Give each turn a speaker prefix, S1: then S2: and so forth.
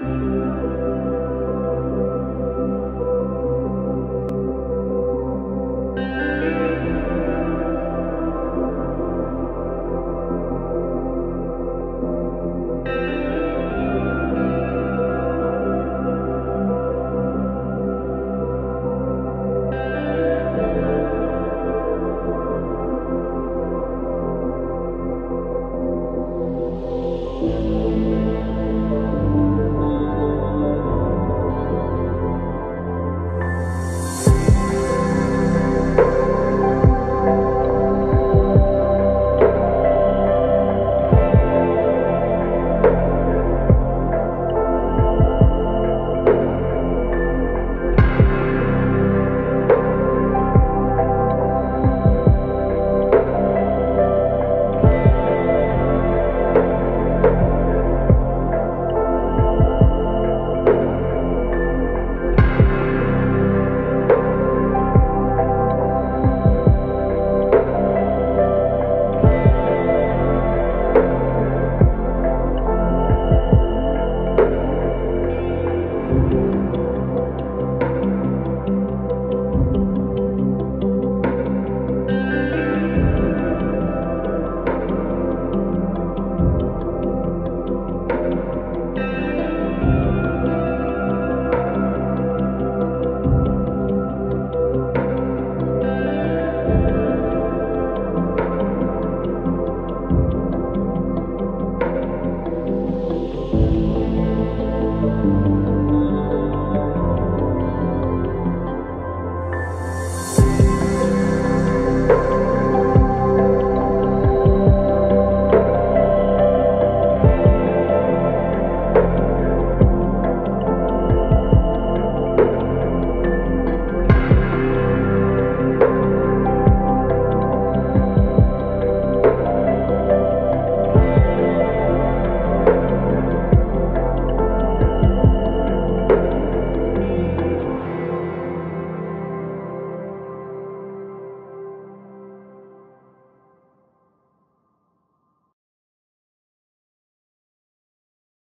S1: Música